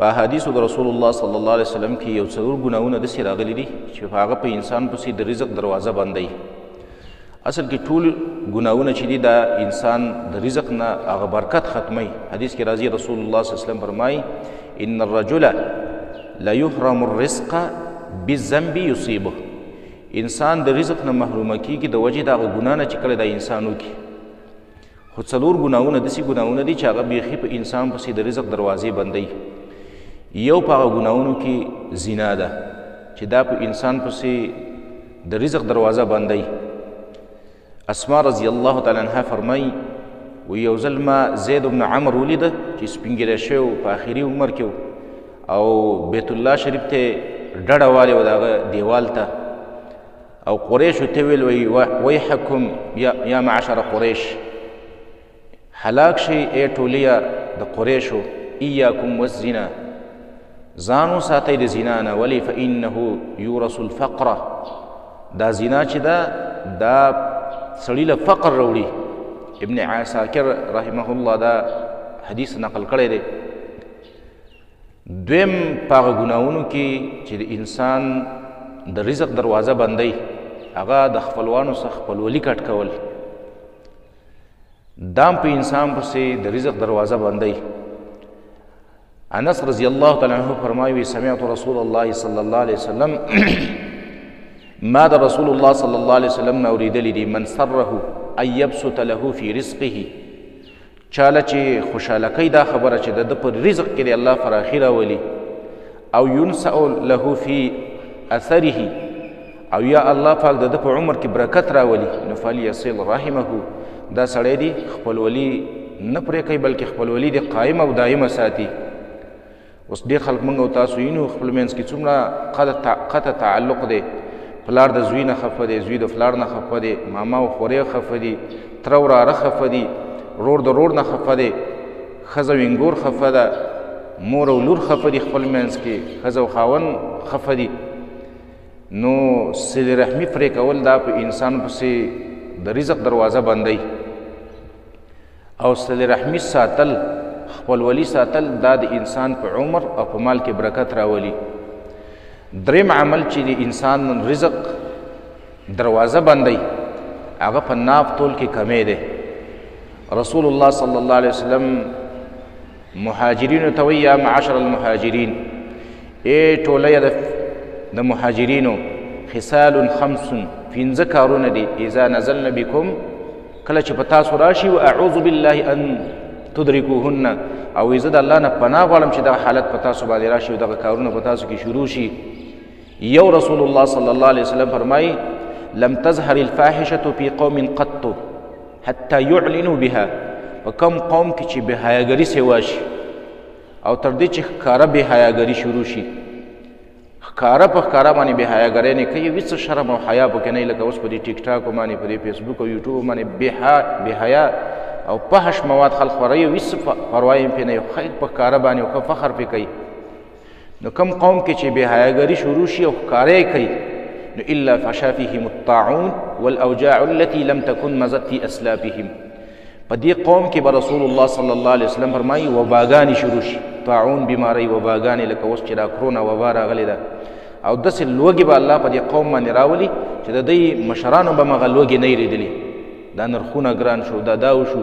په حدیث د رسول الله صلی الله علیه وسلم کې یو څلور ګناونه د سې راغلي دي چې په هغه په انسان پسې د رزق دروازه بندي اصل کې ټول ګناونه چې دي دا انسان د رزق نه هغه برکت ختمي حدیث کې راځي رسول الله صلی الله علیه وسلم فرمایي ان الرجل لا يحرم الرزق بالذنب يصيبه انسان د رزق نه محروم کیږي د وجې دا غنانه چې کله د انسانو کې خو څلور ګناهونه داسې ګناهونه دي چې هغه بیخي په انسان پسې د رزق دروازې بندوي یو په هغه ګناهونو کې زنا ده چې دا په انسان پسې د رزق دروازه بندوي اسما رضی الله تعالی عنها فرمایي و یو ځل ما زید بن عمرو ولید چې سپینګری شوی و په آخري عمر کې او بیت الله شریف ته ډډه والې و د هغه دیوال ته او قریش ته ویل وی ویحکم یا معاشر قریش هلاک شي ای ټولیا د قریشو ایاکم والزنا زانو ساتي د زنا نه ولی فانه یورث الفقر دا زنا چې دا دا سړی له فقر وروړي ابن عساکر رحمه الله دا حدیث نقل کړی دی دویم په هغه ګناهونو کې چې د انسان د رزق دروازه بندي هغه د خپلوانو څخه خپلولي کټ کول دام په انسان پسې د رزق دروازه بندي انس رضی الله تعالی عنہ فرمایي سمعت رسول الله صلی الله علیه وسلم ما د رسول الله صلی الله علیه وسلم نوریدلی دی من سره ان يبسط له في رزقه چاله چې خوشاله کوي دا خبره چې د پر رزق کې الله فراخي راولي او ينسأ له في اثره او یا الله پاک د په عمر کې برکت راولي نو فليصل رحمه دا سړی دی خپل ولی نه پرې کوي بلکې خپل ولی دی قائم او دائم ساتي اوس ډیر خلک مونږ او تاسو یینو خپل مینس کې څومره قطع قطع تعلق دی پلار د زوی نه خفه دی زوی د فلار نه خفه دی ماما او خورې خفه دی تر وراره خفه دی رور د رور نه خفه دی خزه وینګور خفه ده مور او لور خفه دی خپل مینس کې خزه او خاون خفه دی نو سل رحمی پرې کول دا په انسان پسې د رزق دروازه بندي او صله رحمی ساتل خپلولی ساتل دا د انسان په عمر او په مال کې برکت راولي دریم عمل چې د انسان من رزق دروازه بندي هغه په ناپ تول کې کمې ده رسول الله صلی الله علیه وسلم مهاجرینو ته وی یا معاشر المهاجرین اے ټوله د د مهاجرینو خصال خمس پنځه کارونه دي اذا نزلنا بكم کله چې پتا سو راشي او اعوذ بالله ان تدركوهن او عزت الله نه پناه غواړم چې دا حالت پتا سو باندې راشي او دا کارونه پتا سو کې شروع شي یو رسول الله صلی الله علیه وسلم فرمایي لم تظهر الفاحشه في قوم قط حتى يعلنوا بها وكم قوم کې چې بهایګری سیوا شي او تر دې چې ښکاره بهایګری شروع شي ښکاره په ښکاره باندې بهایګری نه کوي وڅ شرم او حیا پکې نه لکه اوس په دې ټیک ټاک باندې په دې فیسبوک او یوټیوب باندې بها بهایا او پهش مواد خلق خوري وڅ پروايي په نه خیر په ښکاره باندې او فخر پکې کوي نو کم قوم کې چې بهایګری شروع شي او کارې کوي نو الا فشا فيهم الطاعون والاوجاع التي لم تكن مزت في اسلافهم په دې قوم کې به رسول الله صلی الله علیه وسلم فرمایي وباګانی شروع شي طاعون بیماری وباګانی لکه اوس چې دا کرونا وبا راغلی ده او داسې لوږې به الله په دې قوم باندې راولي چې د دوی مشرانو به مغه لوږې نه یې لیدلې دا نرخونه ګران شو دا دا وشو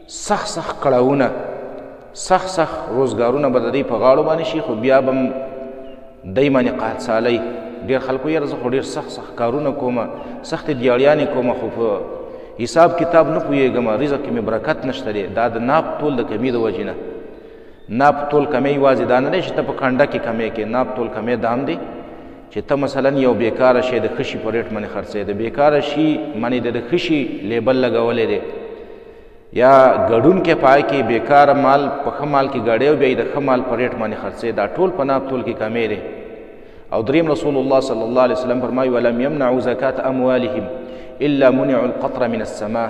سخت سخت کړاوونه سخت سخت روزګارونه به د دوی په غاړو باندې شي خو بیا به دای باندې قحط سالی ډېر خلکو یې زه خو ډېر سخت سخت کارونه کوم سخت دیاړیانې کوم خو په حساب کتاب نه پوهېږم رزق کې مې برکت نشته دی دا د ناپ تول د کمی د وجې نه ناپ تول کمی یوازې دا نه دی چې ته په کنډه کې کمی کې ناپ تول کمی دام دی چې ته مثلا یو بیکاره شی د خشي په ریټ باندې خرڅې د بیکاره شي معنی د خشي لیبل لګولې دی یا ګډون کې پای کې بیکار مال په خمال کې غړې او بیا د خمال پر ریټ باندې خرڅې دا ټول په ناب تول کې کمې دي او دریم رسول الله صلی الله علیه وسلم فرمایي ولم يمنعوا زکات اموالهم الا منع القطر من السماء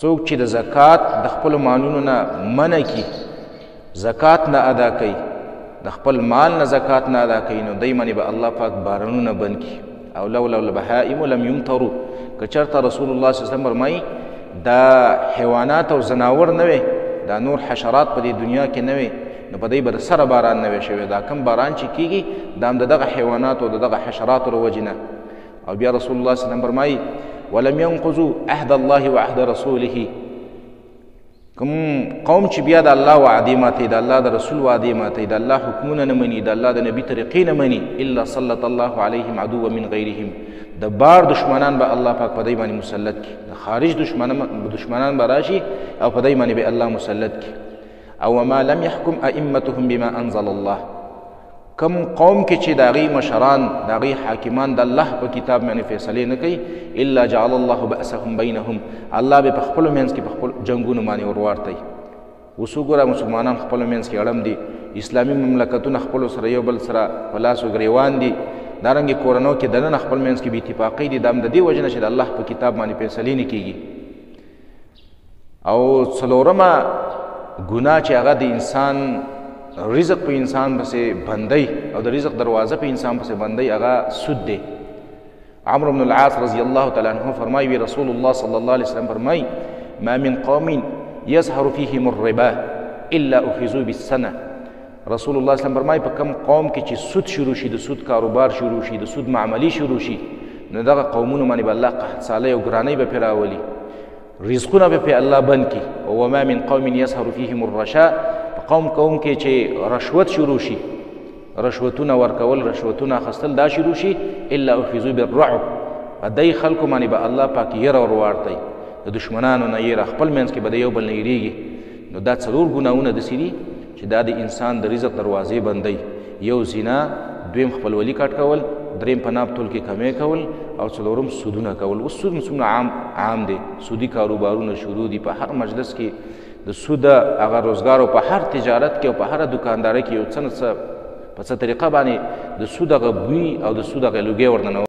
څوک چې د زکات د خپل مالونو نه منع کی زکات نه ادا کوي د خپل مال نه زکات نه ادا کوي نو دای منی به الله پاک بارانونه بند کی او لولا البهائم لم يمطروا کچرته رسول الله صلی الله علیه وسلم فرمایي دا حیوانات او زناور نه وي دا نور حشرات په دې دنیا کې نه وي نو په دې بر سره باران نه وي شوی دا کم باران چې کیږي دا هم دغه حیوانات او دغه حشرات ورو وجنه او بیا رسول الله صلی الله علیه وسلم فرمایي ولم ينقضوا عهد الله وعهد رسوله کوم قوم چې بیا د الله وعده ماته د الله د رسول وعده ماته د الله حکمونه نه مني د الله د نبی طریقې نه مني الا صلت الله علیهم عدو من غیرهم د بار دشمنان به الله پاک په دای باندې مسلط کی د خارج دشمنان دشمنان به راشي او په دای باندې به الله مسلط کی او ما لم يحكم ائمتهم بما انزل الله کم قوم کې چې داغي مشران داغي حاکمان د الله په کتاب باندې فیصله نه کوي الا جعل الله بأسهم بينهم الله به په خپل منځ کې په خپل جنگونو باندې ورورتي وسوګره مسلمانان خپل منځ کې اړم دي اسلامي مملکتونه خپل سره یو بل سره په لاس وګریوان دي دارنګ کورنو کې دنه خپل منځ کې بي اتفاقي دي دام د دې وجنه چې د الله په کتاب باندې فیصله نه کیږي او څلورمه ګناه چې هغه د انسان رزق په انسان پسې بندي او د رزق دروازه په انسان پسې بندي هغه سود دی عمرو بن العاص رضی الله تعالی عنہ فرمایي وی رسول الله صلی الله علیه وسلم فرمایي ما من قوم يظهر فيهم الربا الا اخذوا بالسنه رسول الله صلی الله علیه په کم قوم کې چې سود شروع شي د سود کاروبار شروع شي د سود معاملې شروع شي نو دغه قومونه باندې به الله قحط سالی او ګرانۍ به پرې راولي رزقونه به پې الله بند کړي او وما من قوم یسهر فیهم الرشا په قوم قوم کې چې رشوت شروع شي رشوتونه ورکول رشوتونه اخیستل دا شروع شي الا اخذو بالرعب په دې خلکو باندې به الله پاک یې را ورواړتي د دشمنانو نه یې خپل منځ کې به د یو بل نه یریږي نو دا څلور ګناونه د سری چې دا د انسان د رزق دروازې بندي یو زنا دویم خپلولي کټ کول دریم په ناب تول کې کمی کول او څلورم سودونه کول اوس سود څومره عام عام دی سودي کاروبارونه شروع دي په هر مجلس کې د سود هغه روزګار او په هر تجارت کې او په هر دکانداري کې یو څه نه څه په څه طریقه باندې د سود هغه بوی او د سود هغه لوګي ورننه